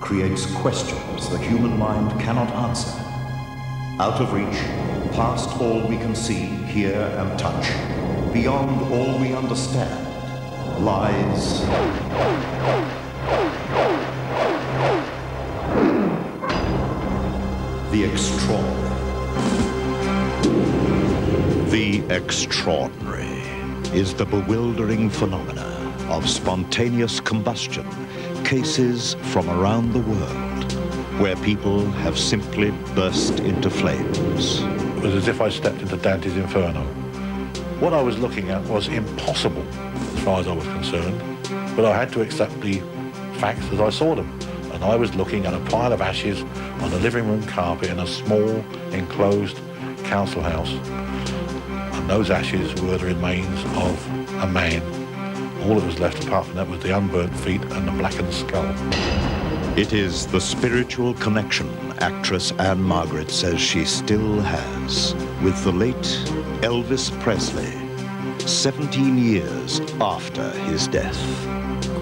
creates questions the human mind cannot answer. Out of reach, past all we can see, hear, and touch, beyond all we understand, lies the extraordinary. The extraordinary is the bewildering phenomena of spontaneous combustion, cases from around the world where people have simply burst into flames. It was as if I stepped into Dante's Inferno. What I was looking at was impossible as far as I was concerned, but I had to accept the facts as I saw them. And I was looking at a pile of ashes on the living room carpet in a small, enclosed council house. And those ashes were the remains of a man. All that was left apart from that was the unburnt feet and the blackened skull. It is the spiritual connection actress Ann-Margret says she still has with the late Elvis Presley, 17 years after his death.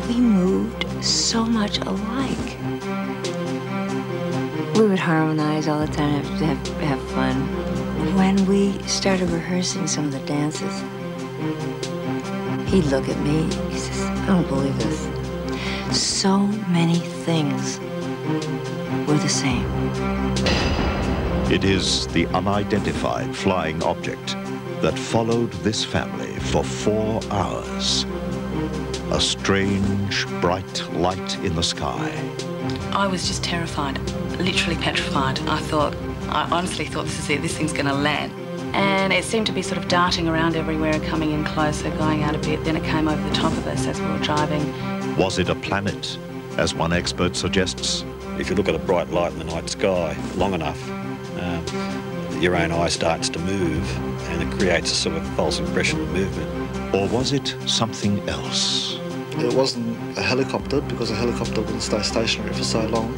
We moved so much alike. We would harmonize all the time, have, have, have fun. When we started rehearsing some of the dances, he'd look at me, he says, I don't believe this. So many things were the same. It is the unidentified flying object that followed this family for four hours. A strange, bright light in the sky. I was just terrified, literally petrified. I thought, I honestly thought this is it, this thing's going to land. And it seemed to be sort of darting around everywhere coming in closer, going out a bit. Then it came over the top of us as we were driving. Was it a planet, as one expert suggests? If you look at a bright light in the night sky long enough, um, your own eye starts to move and it creates a sort of false impression of movement. Or was it something else? It wasn't a helicopter because a helicopter wouldn't stay stationary for so long.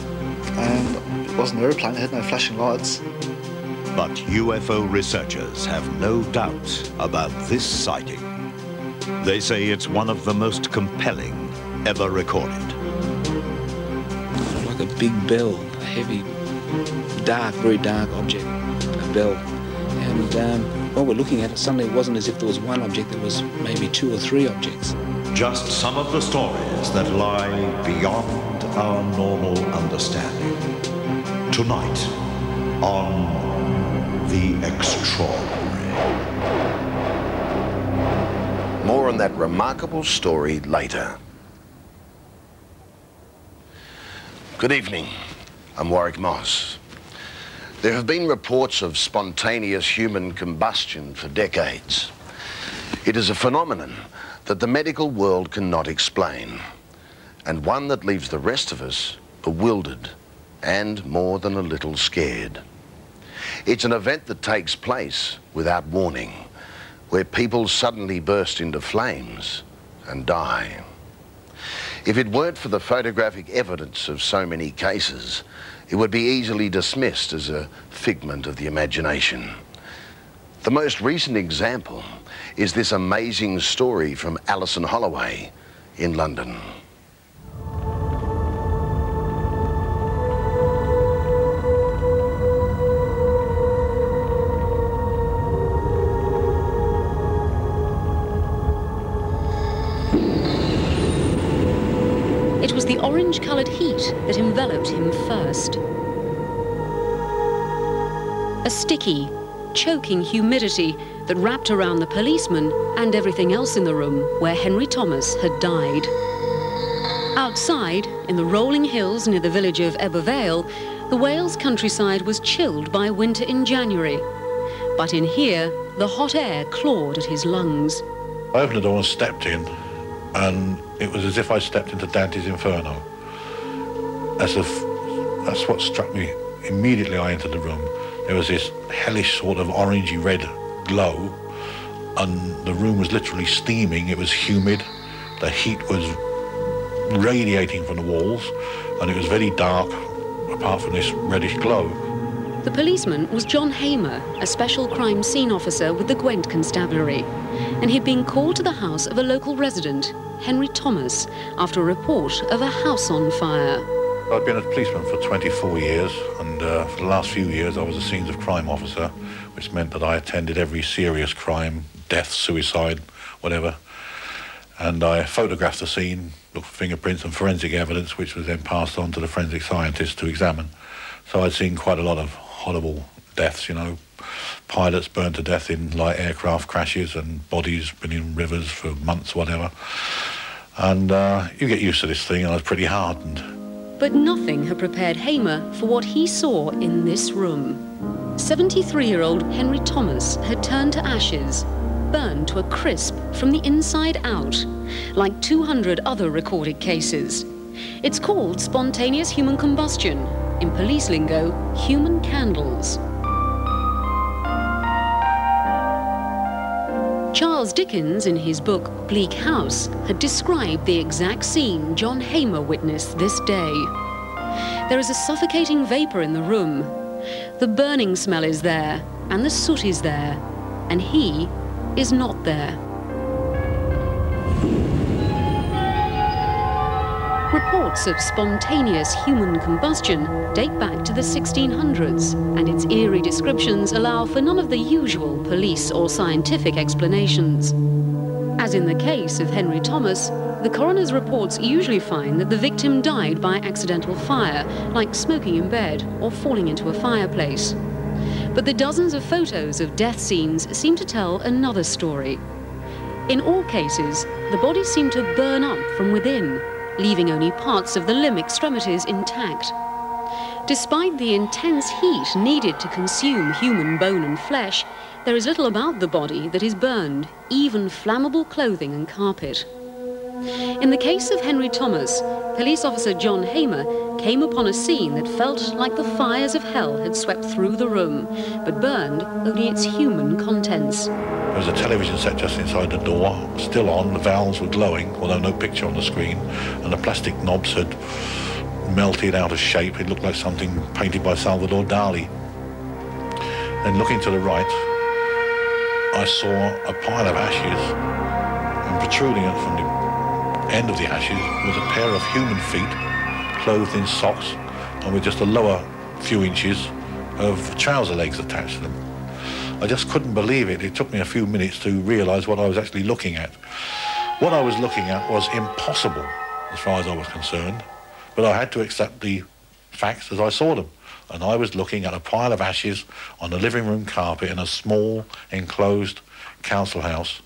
And it wasn't an aeroplane, it had no flashing lights. But UFO researchers have no doubt about this sighting. They say it's one of the most compelling ever recorded. Like a big bell, a heavy, dark, very dark object, a bell. And um, while we're looking at it, suddenly it wasn't as if there was one object, there was maybe two or three objects. Just some of the stories that lie beyond our normal understanding. Tonight on The Extraordinary. More on that remarkable story later. Good evening. I'm Warwick Moss. There have been reports of spontaneous human combustion for decades. It is a phenomenon that the medical world cannot explain, and one that leaves the rest of us bewildered and more than a little scared. It's an event that takes place without warning, where people suddenly burst into flames and die. If it weren't for the photographic evidence of so many cases, it would be easily dismissed as a figment of the imagination. The most recent example is this amazing story from Alison Holloway in London. Him first. A sticky, choking humidity that wrapped around the policeman and everything else in the room where Henry Thomas had died. Outside, in the rolling hills near the village of Ebbw Vale, the Wales countryside was chilled by winter in January. But in here, the hot air clawed at his lungs. I opened the door and stepped in, and it was as if I stepped into Dante's Inferno. As if that's what struck me immediately. I entered the room. There was this hellish sort of orangey red glow, and the room was literally steaming. It was humid. The heat was radiating from the walls, and it was very dark, apart from this reddish glow. The policeman was John Heymer, a special crime scene officer with the Gwent Constabulary, and he'd been called to the house of a local resident, Henry Thomas, after a report of a house on fire. I've been a policeman for 24 years, and uh, for the last few years I was a scenes of crime officer, which meant that I attended every serious crime, death, suicide, whatever. And I photographed the scene, looked for fingerprints and forensic evidence, which was then passed on to the forensic scientists to examine. So I'd seen quite a lot of horrible deaths, you know, pilots burned to death in light aircraft crashes and bodies been in rivers for months, whatever. And uh, you get used to this thing, and I was pretty hardened. But nothing had prepared Heymer for what he saw in this room. 73-year-old Henry Thomas had turned to ashes, burned to a crisp from the inside out, like 200 other recorded cases. It's called spontaneous human combustion, in police lingo, human candles. Charles Dickens, in his book Bleak House, had described the exact scene John Heymer witnessed this day. There is a suffocating vapour in the room. The burning smell is there, and the soot is there, and he is not there. Reports of spontaneous human combustion date back to the 1600s, and its eerie descriptions allow for none of the usual police or scientific explanations. As in the case of Henry Thomas, the coroner's reports usually find that the victim died by accidental fire, like smoking in bed or falling into a fireplace. But the dozens of photos of death scenes seem to tell another story. In all cases, the bodies seem to burn up from within, leaving only parts of the limb extremities intact. Despite the intense heat needed to consume human bone and flesh, there is little about the body that is burned, even flammable clothing and carpet. In the case of Henry Thomas, police officer John Heymer came upon a scene that felt like the fires of hell had swept through the room, but burned only its human contents. There was a television set just inside the door, still on, the valves were glowing, although no picture on the screen, and the plastic knobs had melted out of shape. It looked like something painted by Salvador Dali. Then looking to the right, I saw a pile of ashes, and protruding from the end of the ashes was a pair of human feet clothed in socks and with just a lower few inches of trouser legs attached to them. I just couldn't believe it. It took me a few minutes to realise what I was actually looking at. What I was looking at was impossible as far as I was concerned, but I had to accept the facts as I saw them. And I was looking at a pile of ashes on the living room carpet in a small, enclosed council house.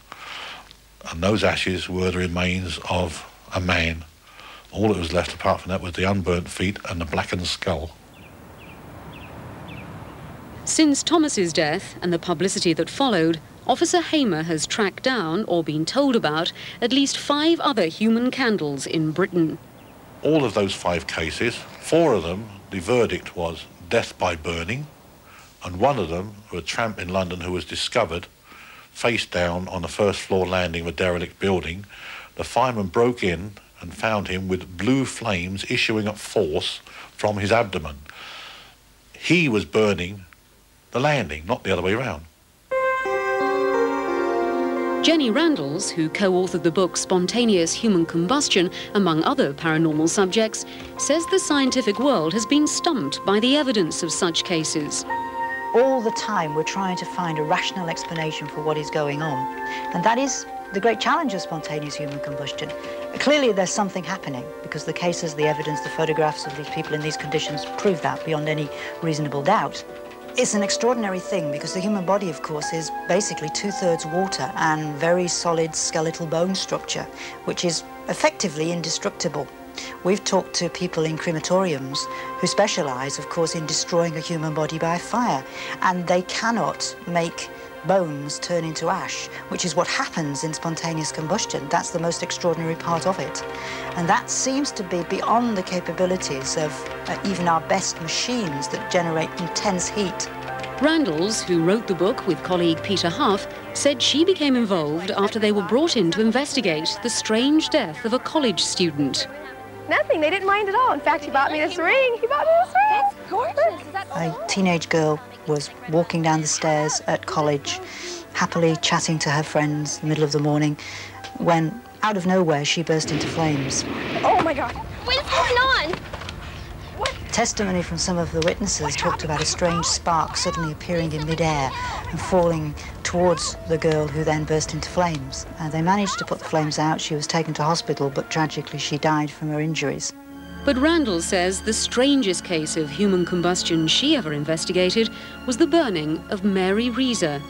And those ashes were the remains of a man all that was left apart from that was the unburnt feet and the blackened skull. Since Thomas's death and the publicity that followed, Officer Heymer has tracked down or been told about at least five other human candles in Britain. All of those five cases, four of them, the verdict was death by burning, and one of them, a tramp in London who was discovered face down on the first floor landing of a derelict building. The fireman broke in and found him with blue flames issuing at force from his abdomen. He was burning the landing, not the other way around. Jenny Randles, who co-authored the book Spontaneous Human Combustion, among other paranormal subjects, says the scientific world has been stumped by the evidence of such cases. All the time we're trying to find a rational explanation for what is going on. And that is the great challenge of spontaneous human combustion. Clearly there's something happening because the cases, the evidence, the photographs of these people in these conditions prove that beyond any reasonable doubt. It's an extraordinary thing because the human body, of course, is basically two-thirds water and very solid skeletal bone structure, which is effectively indestructible. We've talked to people in crematoriums who specialize, of course, in destroying a human body by fire, and they cannot make bones turn into ash, which is what happens in spontaneous combustion. That's the most extraordinary part of it. And that seems to be beyond the capabilities of uh, even our best machines that generate intense heat. Randles, who wrote the book with colleague Peter Hough, said she became involved after they were brought in to investigate the strange death of a college student. Nothing, they didn't mind at all. In fact, he bought me this ring. He bought me this ring. That's gorgeous. A teenage girl was walking down the stairs at college, happily chatting to her friends in the middle of the morning, when out of nowhere she burst into flames. Oh my God. What's going on? Testimony from some of the witnesses talked about a strange spark suddenly appearing in midair and falling towards the girl who then burst into flames. Uh, they managed to put the flames out. She was taken to hospital, but tragically she died from her injuries. But Randles says the strangest case of human combustion she ever investigated was the burning of Mary Reeser.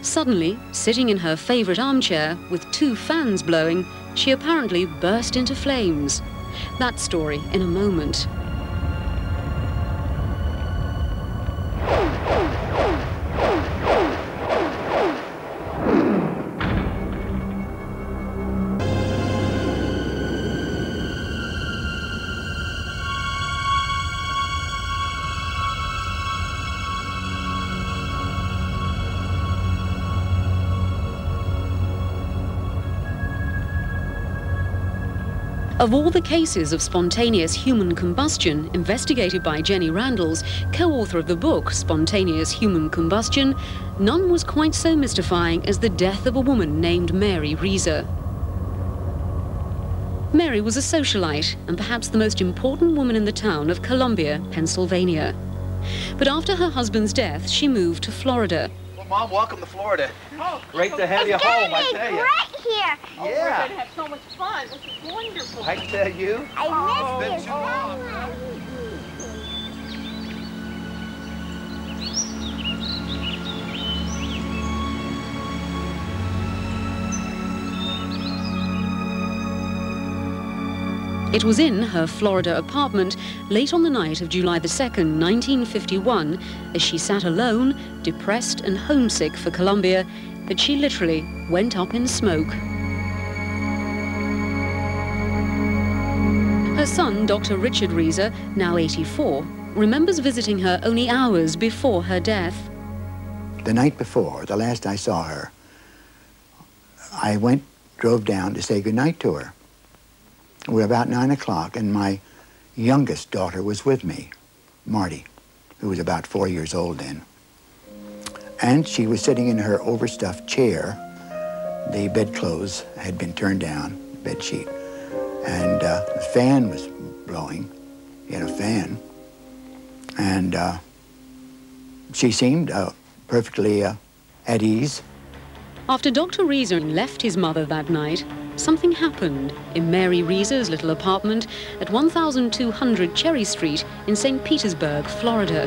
Suddenly, sitting in her favourite armchair with two fans blowing, she apparently burst into flames. That story in a moment. Of all the cases of spontaneous human combustion investigated by Jenny Randles, co-author of the book Spontaneous Human Combustion, none was quite so mystifying as the death of a woman named Mary Reeser. Mary was a socialite and perhaps the most important woman in the town of Columbia, Pennsylvania. But after her husband's death, she moved to Florida. Mom, welcome to Florida. Oh, Great to have you it's home, I tell you. great here. Oh, we're Yeah. gonna have so much fun. This is wonderful. I tell you. I miss too you. long. It was in her Florida apartment late on the night of July the 2nd, 1951, as she sat alone, depressed and homesick for Columbia, that she literally went up in smoke. Her son, Dr. Richard Reeser, now 84, remembers visiting her only hours before her death. The night before, the last I saw her, I went, drove down to say goodnight to her. We were about nine o'clock, and my youngest daughter was with me, Marty, who was about four years old then. And she was sitting in her overstuffed chair. The bedclothes had been turned down, bed sheet, and uh, the fan was blowing. He had a fan, and uh, she seemed uh, perfectly uh, at ease. After Dr. Reeser left his mother that night, something happened in Mary Reeser's little apartment at 1200 Cherry Street in St. Petersburg, Florida.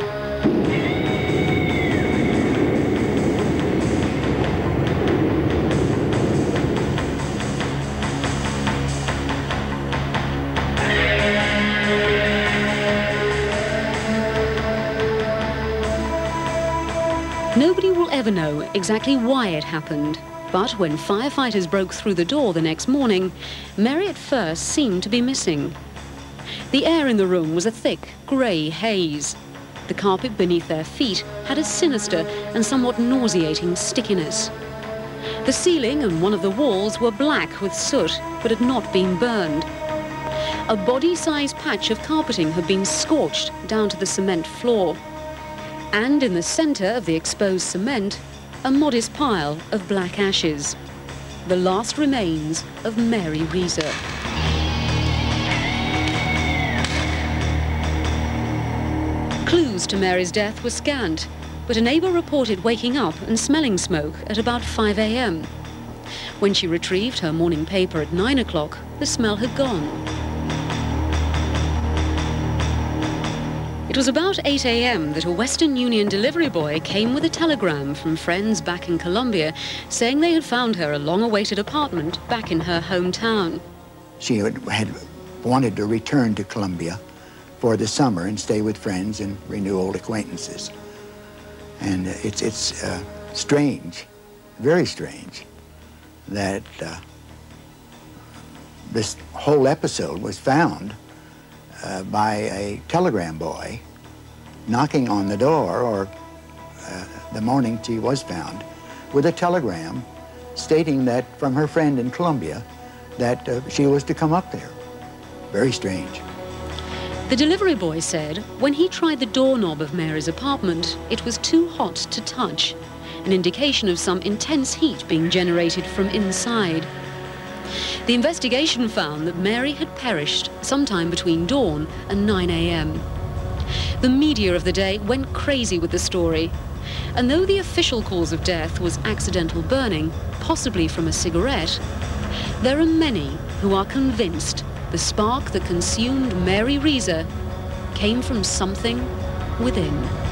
Nobody will ever know exactly why it happened. But when firefighters broke through the door the next morning, Mary at first seemed to be missing. The air in the room was a thick, grey haze. The carpet beneath their feet had a sinister and somewhat nauseating stickiness. The ceiling and one of the walls were black with soot, but had not been burned. A body-sized patch of carpeting had been scorched down to the cement floor. And in the centre of the exposed cement, a modest pile of black ashes. The last remains of Mary Reeser. Clues to Mary's death were scant, but a neighbour reported waking up and smelling smoke at about 5 a.m. When she retrieved her morning paper at 9 o'clock, the smell had gone. It was about 8 a.m. that a Western Union delivery boy came with a telegram from friends back in Columbia saying they had found her a long-awaited apartment back in her hometown. She had, wanted to return to Columbia for the summer and stay with friends and renew old acquaintances. And it's, it's uh, strange, very strange, that uh, this whole episode was found uh, by a telegram boy knocking on the door, or uh, the morning she was found, with a telegram stating that from her friend in Columbia that uh, she was to come up there. Very strange. The delivery boy said when he tried the doorknob of Mary's apartment, it was too hot to touch, an indication of some intense heat being generated from inside. The investigation found that Mary had perished sometime between dawn and 9 a.m. The media of the day went crazy with the story. And though the official cause of death was accidental burning, possibly from a cigarette, there are many who are convinced the spark that consumed Mary Reeser came from something within.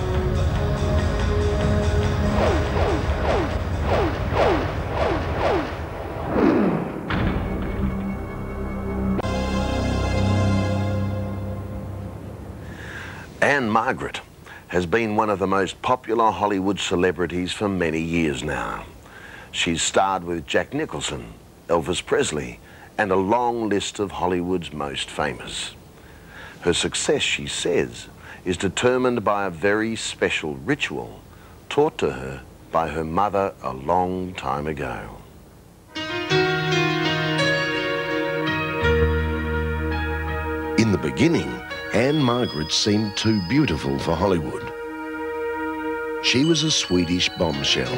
Ann-Margret has been one of the most popular Hollywood celebrities for many years now. She's starred with Jack Nicholson, Elvis Presley, and a long list of Hollywood's most famous. Her success, she says, is determined by a very special ritual taught to her by her mother a long time ago. In the beginning, Ann-Margret seemed too beautiful for Hollywood. She was a Swedish bombshell,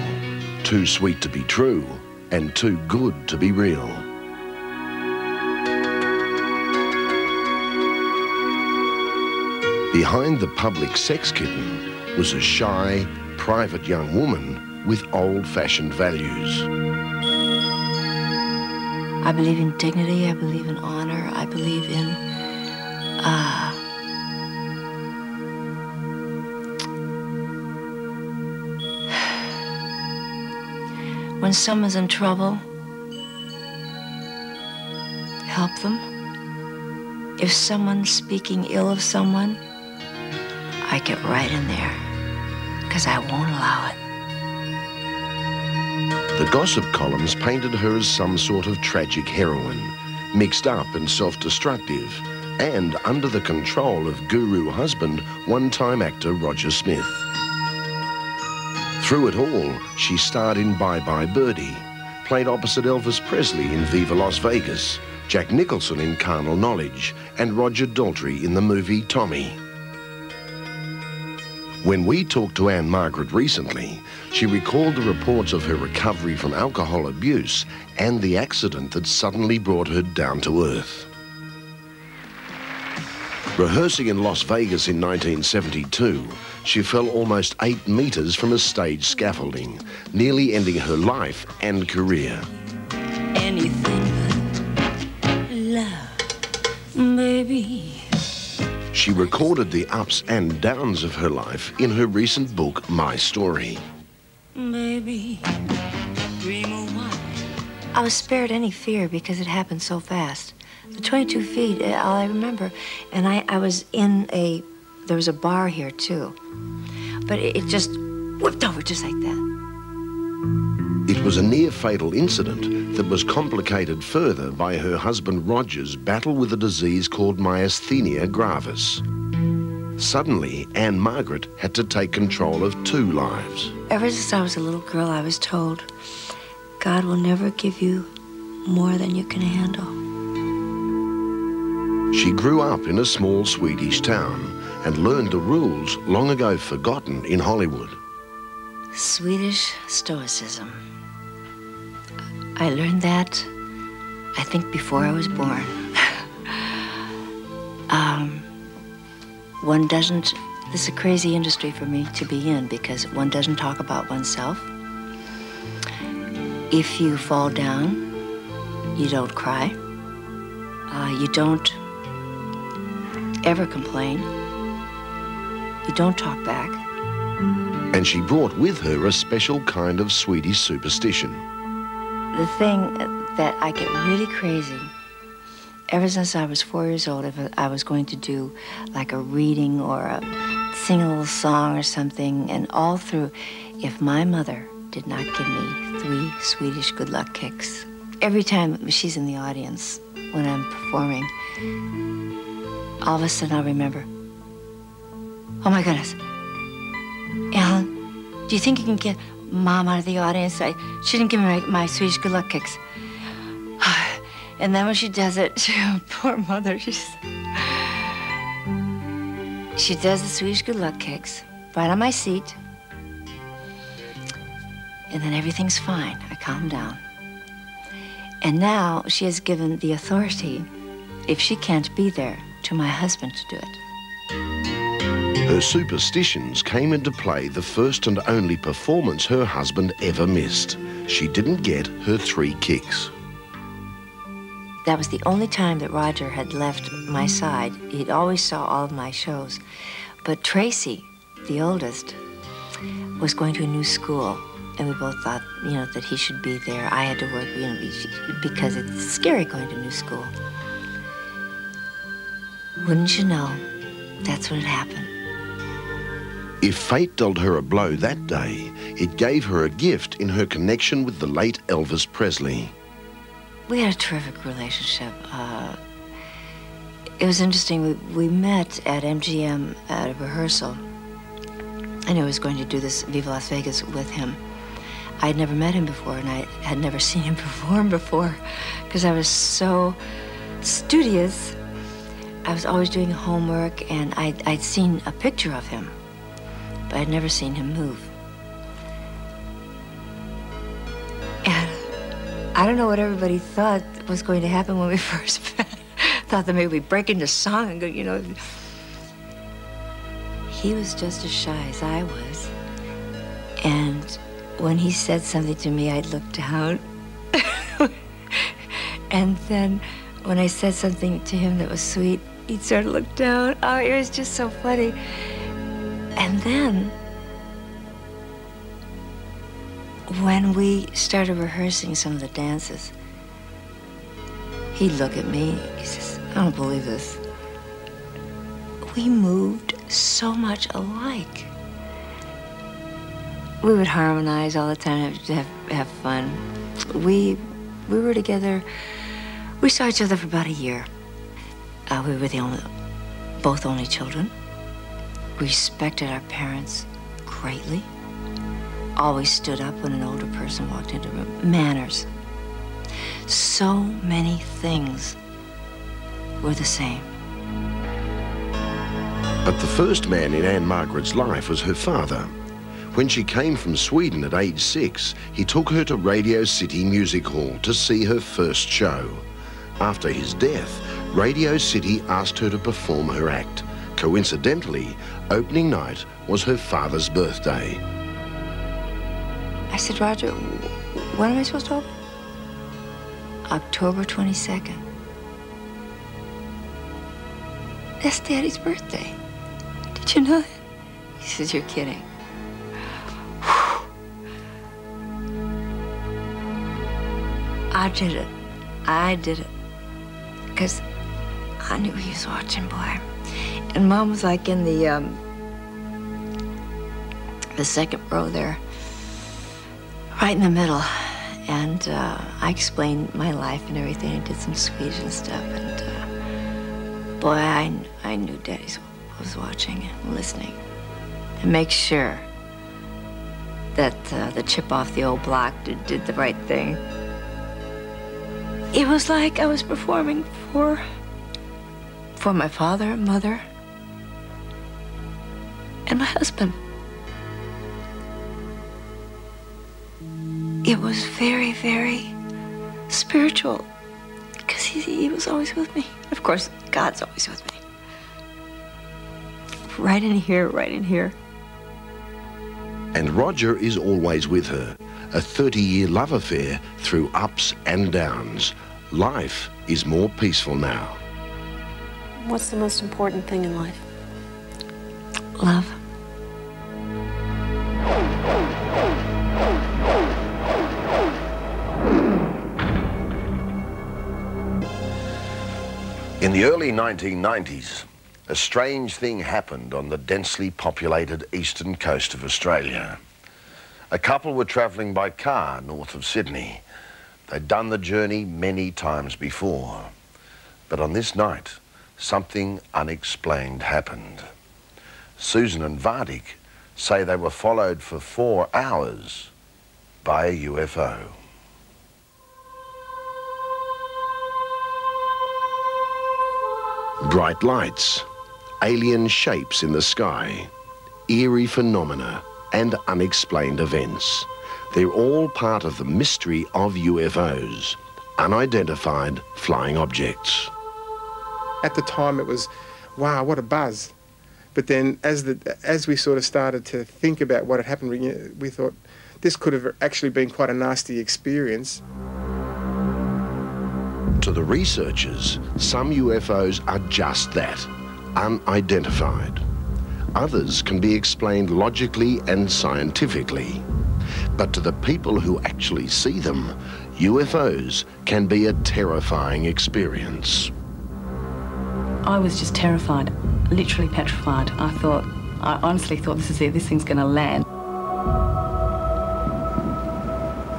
too sweet to be true and too good to be real. Behind the public sex kitten was a shy, private young woman with old-fashioned values. I believe in dignity, I believe in honor, I believe in uh, when someone's in trouble, help them. If someone's speaking ill of someone, I get right in there because I won't allow it. The gossip columns painted her as some sort of tragic heroine, mixed up and self-destructive, and under the control of guru husband, one-time actor Roger Smith. Through it all, she starred in Bye Bye Birdie, played opposite Elvis Presley in Viva Las Vegas, Jack Nicholson in Carnal Knowledge, and Roger Daltrey in the movie Tommy. When we talked to Ann-Margret recently, she recalled the reports of her recovery from alcohol abuse and the accident that suddenly brought her down to earth. Rehearsing in Las Vegas in 1972, she fell almost eight metres from a stage scaffolding, nearly ending her life and career. Anything but love, baby. She recorded the ups and downs of her life in her recent book, My Story. Baby, dream of what? I was spared any fear because it happened so fast. The 22 feet, uh, all I remember, and I, I was in a, there was a bar here too, but it, it just whipped over just like that. It was a near fatal incident that was complicated further by her husband Roger's battle with a disease called myasthenia gravis. Suddenly, Ann-Margret had to take control of two lives. Ever since I was a little girl, I was told, God will never give you more than you can handle. She grew up in a small Swedish town and learned the rules long ago forgotten in Hollywood. Swedish Stoicism. I learned that, I think, before I was born. um, one doesn't, this is a crazy industry for me to be in because one doesn't talk about oneself. If you fall down, you don't cry. Uh, you don't ever complain. You don't talk back. And she brought with her a special kind of Swedish superstition. The thing that I get really crazy, ever since I was four years old, if I was going to do like a reading or a, sing a little song or something, and all through, if my mother did not give me three Swedish good luck kicks, every time she's in the audience when I'm performing, all of a sudden I'll remember, oh my goodness, Ellen, do you think you can get mom out of the audience? I, she didn't give me my, my Swedish good luck kicks. And then when she does it, she, poor mother, she's, she does the Swedish good luck kicks right on my seat. And then everything's fine. I calm down. And now she has given the authority, if she can't be there, to my husband to do it. Her superstitions came into play the first and only performance her husband ever missed. She didn't get her three kicks. That was the only time that Roger had left my side. He'd always saw all of my shows. But Tracy, the oldest, was going to a new school. And we both thought, you know, that he should be there. I had to work, you know, because it's scary going to new school. Wouldn't you know, that's what had happened. If fate dealt her a blow that day, it gave her a gift in her connection with the late Elvis Presley. We had a terrific relationship. Uh, it was interesting. We, we met at MGM at a rehearsal. I knew I was going to do this Viva Las Vegas with him. I had never met him before, and I had never seen him perform before because I was so studious. I was always doing homework, and I'd, I'd seen a picture of him but I'd never seen him move. And I don't know what everybody thought was going to happen when we first met. thought that maybe we'd break into song and go, you know. He was just as shy as I was. And when he said something to me, I'd look down. and then when I said something to him that was sweet, he'd sort of look down. Oh, it was just so funny. And then, when we started rehearsing some of the dances, he'd look at me. He says, I don't believe this. We moved so much alike. We would harmonize all the time, have, have fun. We, we were together, we saw each other for about a year. Uh, we were the only, both only children We respected our parents greatly, always stood up when an older person walked into the room. Manners. So many things were the same. But the first man in Ann-Margret's life was her father. When she came from Sweden at age six, he took her to Radio City Music Hall to see her first show. After his death, Radio City asked her to perform her act. Coincidentally, opening night was her father's birthday. I said, Roger, when am I supposed to open? October 22nd. That's Daddy's birthday. Did you know that? He says, you're kidding. I did it. I did it. Because I knew he was watching, boy. And Mom was like in the, um, the second row there, right in the middle. And uh, I explained my life and everything. I did some Swedish stuff. And uh, boy, I, I knew Daddy was watching and listening. And make sure that uh, the chip off the old block did, did the right thing. It was like I was performing for, for my father, mother, and my husband. It was very, very spiritual because he, he was always with me. Of course, God's always with me. Right in here, right in here. And Roger is always with her. A 30-year love affair through ups and downs. Life is more peaceful now. What's the most important thing in life? Love. In the early 1990s, a strange thing happened on the densely populated eastern coast of Australia. A couple were travelling by car north of Sydney. They'd done the journey many times before. But on this night, something unexplained happened. Susan and Vardik say they were followed for four hours by a UFO. Bright lights, alien shapes in the sky, eerie phenomena and unexplained events. They're all part of the mystery of UFOs, unidentified flying objects. At the time it was, wow, what a buzz. But then, as the as we sort of started to think about what had happened, we, we thought this could have actually been quite a nasty experience. To the researchers, some UFOs are just that, unidentified. Others can be explained logically and scientifically. But to the people who actually see them, UFOs can be a terrifying experience. I was just terrified, literally petrified. I thought, I honestly thought this is it, this thing's going to land.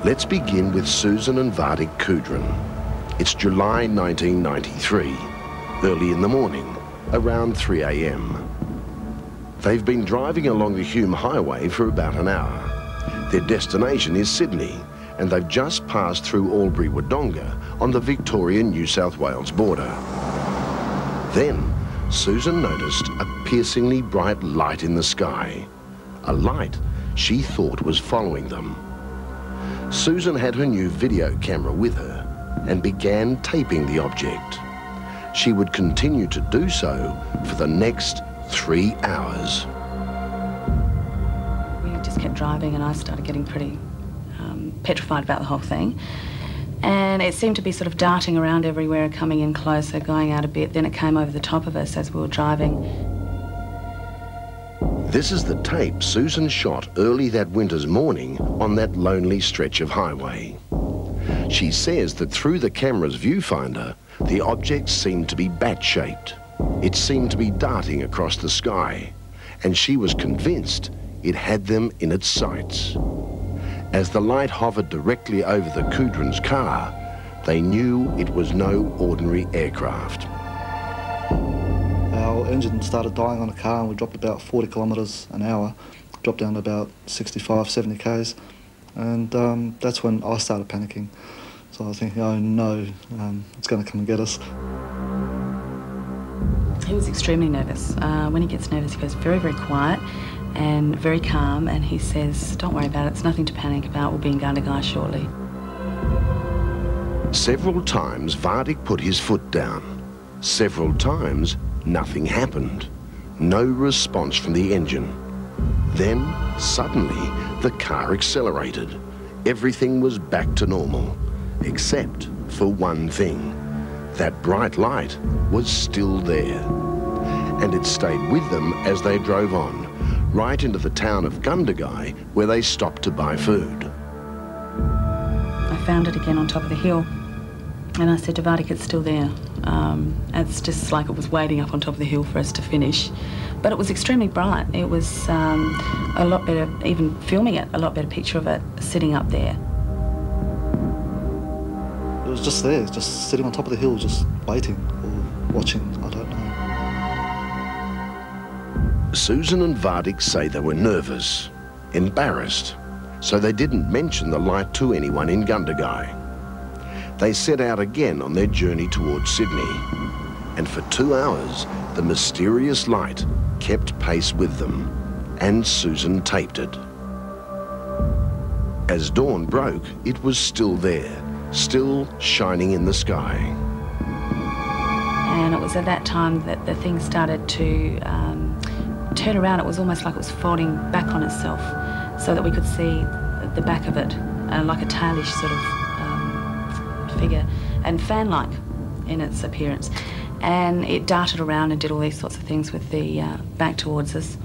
Let's begin with Susan and Vardik Kudrin. It's July 1993, early in the morning, around 3 a.m. They've been driving along the Hume Highway for about an hour. Their destination is Sydney, and they've just passed through Albury Wodonga on the Victorian-New South Wales border. Then, Susan noticed a piercingly bright light in the sky. A light she thought was following them. Susan had her new video camera with her and began taping the object. She would continue to do so for the next three hours. We just kept driving and I started getting pretty um, petrified about the whole thing. And it seemed to be sort of darting around everywhere, coming in closer, going out a bit. Then it came over the top of us as we were driving. This is the tape Susan shot early that winter's morning on that lonely stretch of highway. She says that through the camera's viewfinder, the object seemed to be bat-shaped. It seemed to be darting across the sky, and she was convinced it had them in its sights. As the light hovered directly over the Kudrin's car, they knew it was no ordinary aircraft. Our engine started dying on the car and we dropped about 40 kilometres an hour, dropped down to about 65, 70 k's. And um, that's when I started panicking. So I was thinking, oh no, um, it's going to come and get us. He was extremely nervous. Uh, when he gets nervous, he goes very, very quiet and very calm, and he says, don't worry about it, it's nothing to panic about, we'll be in Gundagai shortly. Several times, Vardik put his foot down. Several times, nothing happened. No response from the engine. Then, suddenly, the car accelerated. Everything was back to normal, except for one thing. That bright light was still there. And it stayed with them as they drove on, right into the town of Gundagai, where they stopped to buy food. I found it again on top of the hill, and I said to Vardik, it's still there. Um, it's just like it was waiting up on top of the hill for us to finish. But it was extremely bright. It was um, a lot better, even filming it, a lot better picture of it sitting up there. It was just there, just sitting on top of the hill, just waiting or watching, Susan and Vardik say they were nervous, embarrassed, so they didn't mention the light to anyone in Gundagai. They set out again on their journey towards Sydney, and for two hours, the mysterious light kept pace with them, and Susan taped it. As dawn broke, it was still there, still shining in the sky. And it was at that time that the thing started to um, turn around. It was almost like it was folding back on itself so that we could see the back of it, uh, like a tailish sort of um, figure, and fan-like in its appearance. And it darted around and did all these sorts of things with the uh, back towards us,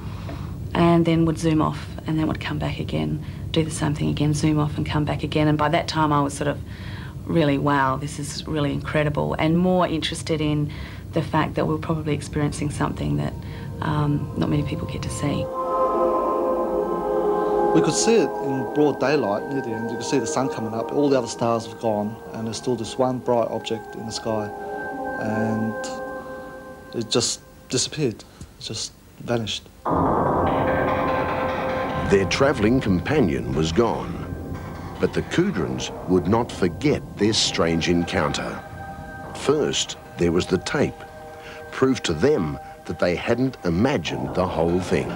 and then would zoom off, and then would come back again, do the same thing again, zoom off and come back again. And by that time, I was sort of really, wow, this is really incredible, and more interested in the fact that we we're probably experiencing something that um, not many people get to see. We could see it in broad daylight near the end. You could see the sun coming up. All the other stars have gone, and there's still this one bright object in the sky. And it just disappeared. It just vanished. Their travelling companion was gone, but the Kudrins would not forget their strange encounter. First, there was the tape, proof to them that they hadn't imagined the whole thing.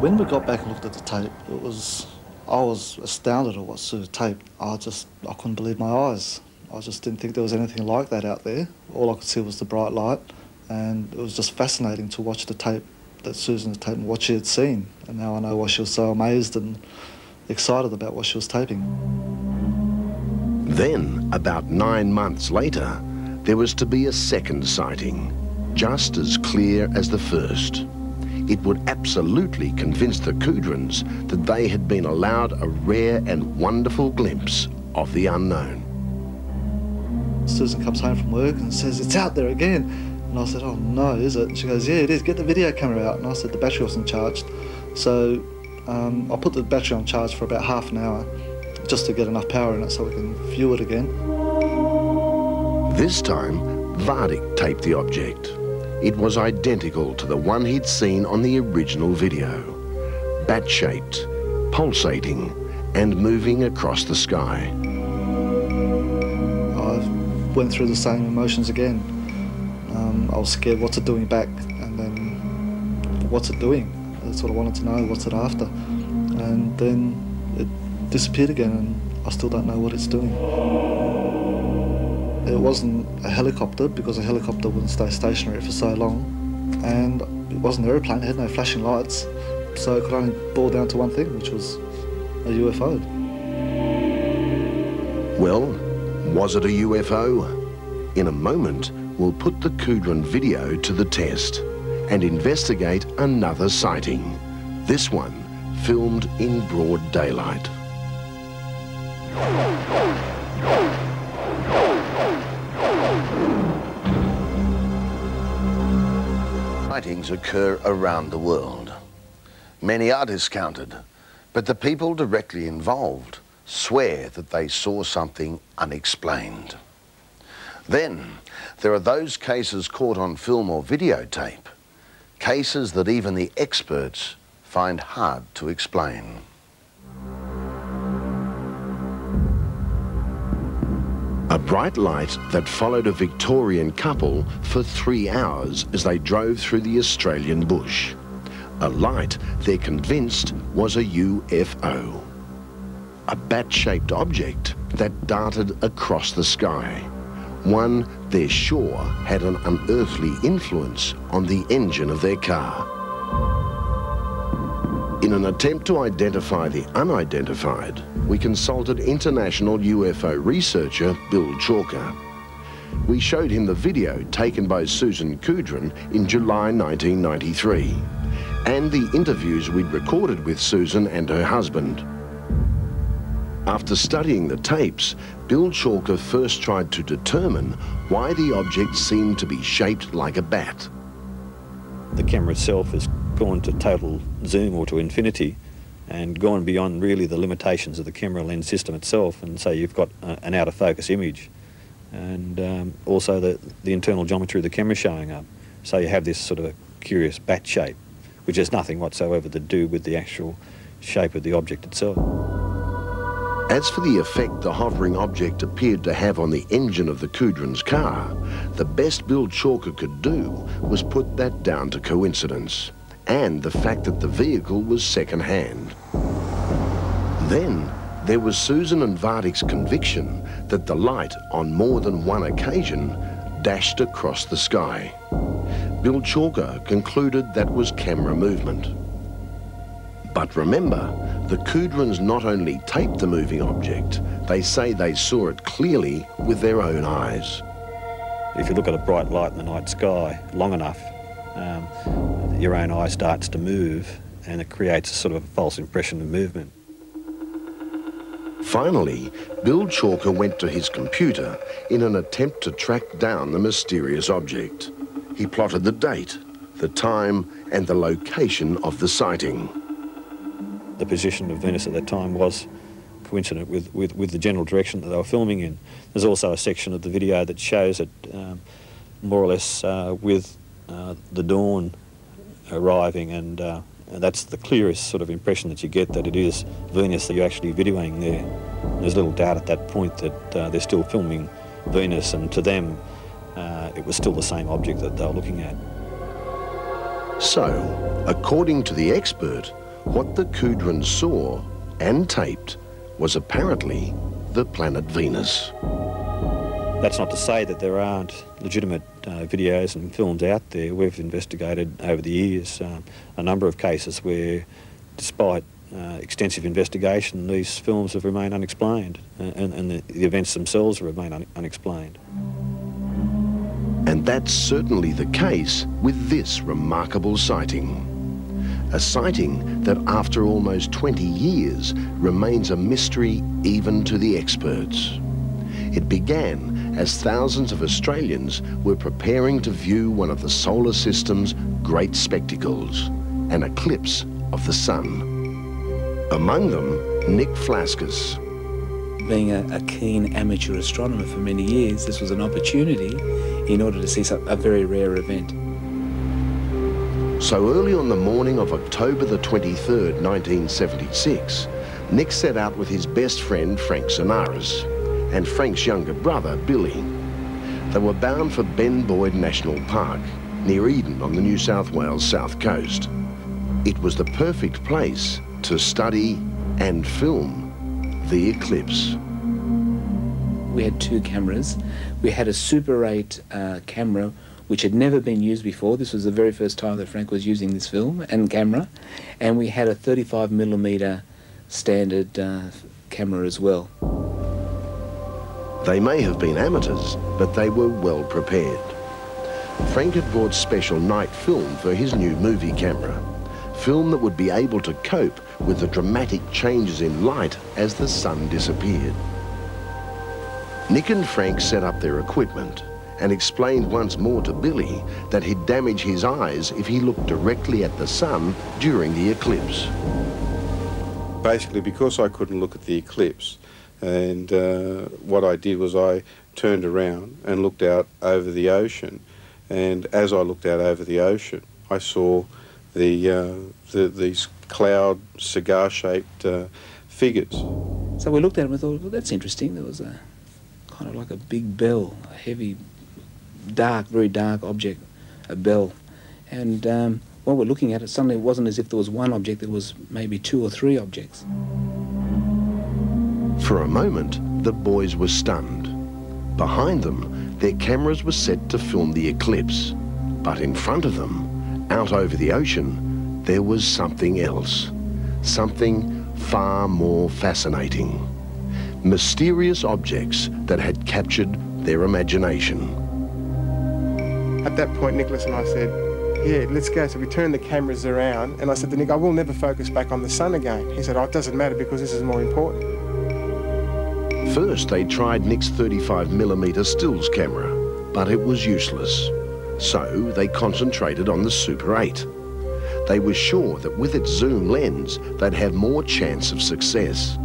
When we got back and looked at the tape, it was I was astounded at what Sue taped. I just I couldn't believe my eyes. I just didn't think there was anything like that out there. All I could see was the bright light, And it was just fascinating to watch the tape that Susan had taken, what she had seen. And now I know why she was so amazed and excited about what she was taping. Then, about nine months later, there was to be a second sighting, just as clear as the first. It would absolutely convince the Kudrins that they had been allowed a rare and wonderful glimpse of the unknown. Susan comes home from work and says, it's out there again. And I said, oh no, is it? She goes, yeah, it is. Get the video camera out. And I said, the battery wasn't charged. So um, I put the battery on charge for about half an hour just to get enough power in it so we can view it again. This time, Vardik taped the object. It was identical to the one he'd seen on the original video. Bat-shaped, pulsating, and moving across the sky. I went through the same emotions again. Um, I was scared, what's it doing back? And then, what's it doing? That's what I wanted to know, what's it after? And then it disappeared again and I still don't know what it's doing. It wasn't a helicopter because a helicopter wouldn't stay stationary for so long. And it wasn't an aeroplane, it had no flashing lights. So it could only boil down to one thing, which was a UFO. Well, was it a UFO? In a moment, we'll put the Kudrin video to the test and investigate another sighting. This one filmed in broad daylight. Sightings occur around the world. Many are discounted, but the people directly involved swear that they saw something unexplained. Then there are those cases caught on film or videotape, cases that even the experts find hard to explain. A bright light that followed a Victorian couple for three hours as they drove through the Australian bush. A light they're convinced was a UFO. A bat-shaped object that darted across the sky. One they're sure had an unearthly influence on the engine of their car. In an attempt to identify the unidentified, we consulted international UFO researcher Bill Chalker. We showed him the video taken by Susan Kudrin in July 1993 and the interviews we'd recorded with Susan and her husband. After studying the tapes, Bill Chalker first tried to determine why the object seemed to be shaped like a bat. The camera itself has gone to total zoom or to infinity and gone beyond really the limitations of the camera lens system itself and so you've got a, an out of focus image. And um, also the, the internal geometry of the camera showing up. So you have this sort of curious bat shape which has nothing whatsoever to do with the actual shape of the object itself. As for the effect the hovering object appeared to have on the engine of the Kudrin's car, the best Bill Chalker could do was put that down to coincidence and the fact that the vehicle was second-hand. Then there was Susan and Vardick's conviction that the light on more than one occasion dashed across the sky. Bill Chalker concluded that was camera movement. But remember, the Kudrins not only taped the moving object, they say they saw it clearly with their own eyes. If you look at a bright light in the night sky long enough, um, your own eye starts to move and it creates a sort of false impression of movement. Finally, Bill Chalker went to his computer in an attempt to track down the mysterious object. He plotted the date, the time and the location of the sighting. The position of Venus at that time was coincident with, with, with the general direction that they were filming in. There's also a section of the video that shows it um, more or less uh, with uh, the dawn arriving and, uh, and that's the clearest sort of impression that you get that it is Venus that you're actually videoing there. There's little doubt at that point that uh, they're still filming Venus and to them uh, it was still the same object that they were looking at. So, according to the expert, what the Kudrin saw and taped was apparently the planet Venus. That's not to say that there aren't legitimate uh, videos and films out there. We've investigated over the years um, a number of cases where, despite uh, extensive investigation, these films have remained unexplained uh, and, and the, the, events themselves remain un unexplained. And that's certainly the case with this remarkable sighting. A sighting that after almost 20 years remains a mystery even to the experts. It began as thousands of Australians were preparing to view one of the solar system's great spectacles, an eclipse of the sun. Among them, Nick Flaskas. Being a, a, keen amateur astronomer for many years, this was an opportunity in order to see some, a very rare event. So early on the morning of October the 23rd, 1976, Nick set out with his best friend, Frank Sanaras, and Frank's younger brother, Billy. They were bound for Ben Boyd National Park, near Eden on the New South Wales south coast. It was the perfect place to study and film the eclipse. We had two cameras. We had a Super 8 uh, camera which had never been used before. This was the very first time that Frank was using this film and camera. And we had a 35 millimeter standard uh, camera as well. They may have been amateurs, but they were well prepared. Frank had bought special night film for his new movie camera film that would be able to cope with the dramatic changes in light as the sun disappeared. Nick and Frank set up their equipment and explained once more to Billy that he'd damage his eyes if he looked directly at the sun during the eclipse. Basically, because I couldn't look at the eclipse, and uh, what I did was I turned around and looked out over the ocean, and as I looked out over the ocean, I saw the, uh, the these cloud cigar-shaped uh, figures. So we looked at them and thought, well, that's interesting. There was a kind of like a big bell, a heavy, dark, very dark object, a bell. And um, while we're looking at it, suddenly it wasn't as if there was one object, there was maybe two or three objects. For a moment, the boys were stunned. Behind them, their cameras were set to film the eclipse. But in front of them, out over the ocean, there was something else. Something far more fascinating. Mysterious objects that had captured their imagination. At that point, Nicholas and I said, yeah, let's go. So we turned the cameras around, and I said to Nick, I will never focus back on the sun again. He said, oh, it doesn't matter because this is more important. First, they tried Nick's 35mm stills camera, but it was useless. So they concentrated on the Super 8. They were sure that with its zoom lens, they'd have more chance of success.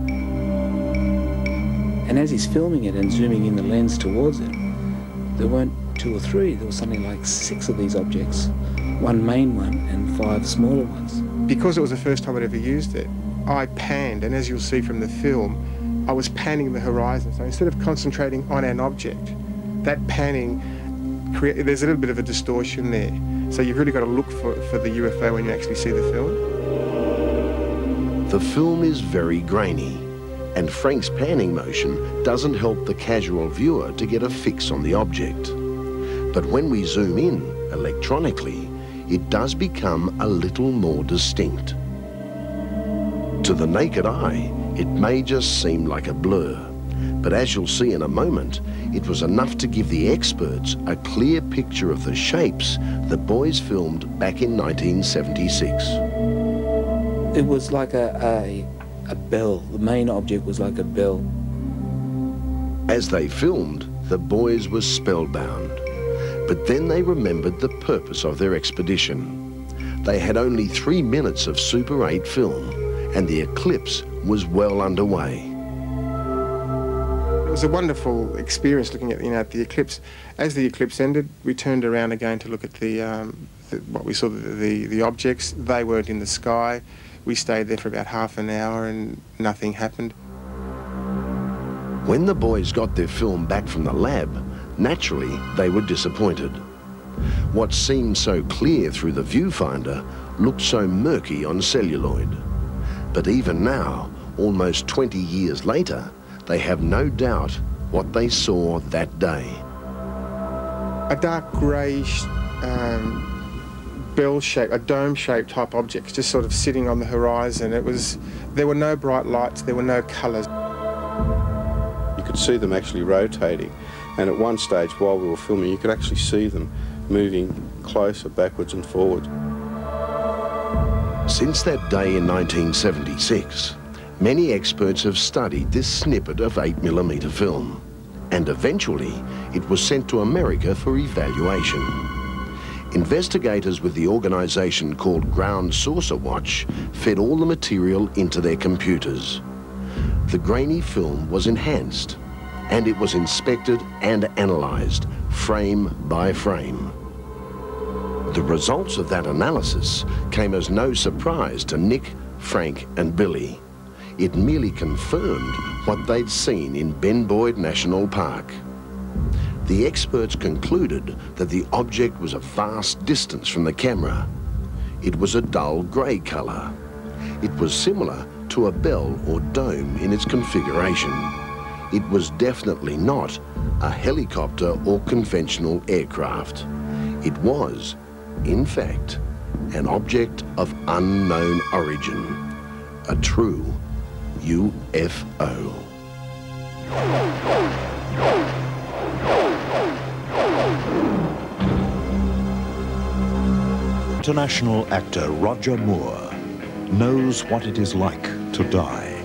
And as he's filming it and zooming in the lens towards it, there weren't two or three, there was something like six of these objects. One main one and five smaller ones. Because it was the first time I'd ever used it, I panned, and as you'll see from the film, I was panning the horizon. So instead of concentrating on an object, that panning create, there's a little bit of a distortion there. So you've really got to look for, for the UFO when you actually see the film. The film is very grainy, and Frank's panning motion doesn't help the casual viewer to get a fix on the object. But when we zoom in electronically, it does become a little more distinct. To the naked eye, it may just seem like a blur, but as you'll see in a moment, it was enough to give the experts a clear picture of the shapes the boys filmed back in 1976. It was like a, a, a bell. The main object was like a bell. As they filmed, the boys were spellbound. But then they remembered the purpose of their expedition. They had only three minutes of Super 8 film, and the eclipse was well underway It was a wonderful experience looking at you know at the eclipse. As the eclipse ended, we turned around again to look at the, um, the what we saw the, the, the objects. They weren't in the sky. We stayed there for about half an hour and nothing happened. When the boys got their film back from the lab, naturally they were disappointed. What seemed so clear through the viewfinder looked so murky on celluloid. But even now, almost 20 years later, they have no doubt what they saw that day. a dark greyish um, bell shape, a dome shaped type object, just sort of sitting on the horizon. It was, there were no bright lights, there were no colours. You could see them actually rotating, and at one stage while we were filming, you could actually see them moving closer, backwards and forwards. Since that day in 1976, many experts have studied this snippet of 8mm film, and eventually it was sent to America for evaluation. Investigators with the organisation called Ground Saucer Watch fed all the material into their computers. The grainy film was enhanced, and it was inspected and analysed, frame by frame. The results of that analysis came as no surprise to Nick, Frank and Billy. It merely confirmed what they'd seen in Ben Boyd National Park. The experts concluded that the object was a vast distance from the camera. It was a dull grey colour. It was similar to a bell or dome in its configuration. It was definitely not a helicopter or conventional aircraft. It was, in fact, an object of unknown origin, a true UFO. International actor Roger Moore knows what it is like to die.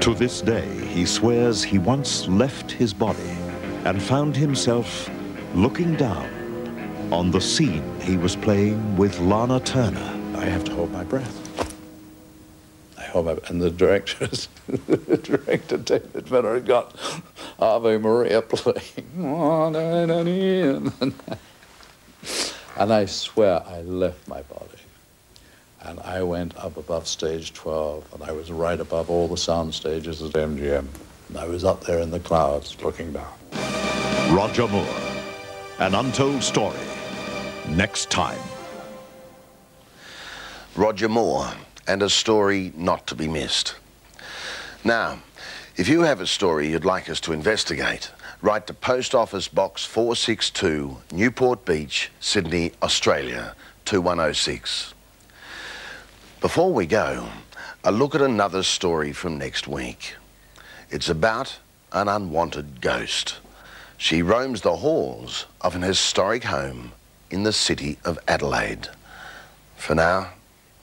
To this day, he swears he once left his body and found himself looking down on the scene he was playing with Lana Turner. I have to hold my breath. I hold my and the directors, the director David Miller got Ave Maria playing. And I swear I left my body. And I went up above stage 12, and I was right above all the sound stages at MGM. And I was up there in the clouds looking down. Roger Moore, an untold story. Next time. Roger Moore, and a story not to be missed. Now, if you have a story you'd like us to investigate, write to Post Office Box 462, Newport Beach, Sydney, Australia, 2106. Before we go, a look at another story from next week. It's about an unwanted ghost. She roams the halls of an historic home in the city of Adelaide. For now,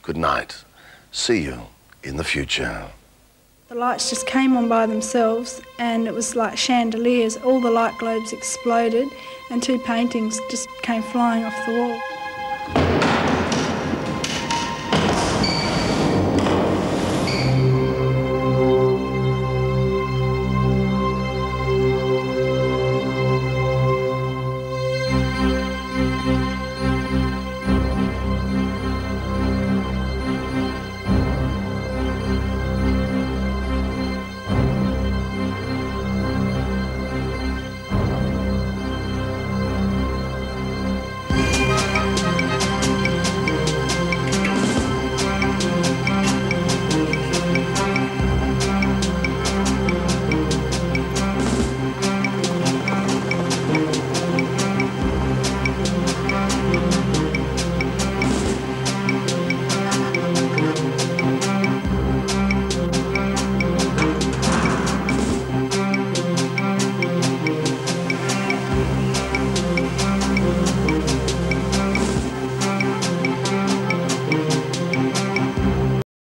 good night. See you in the future. The lights just came on by themselves and it was like chandeliers. All the light globes exploded and two paintings just came flying off the wall.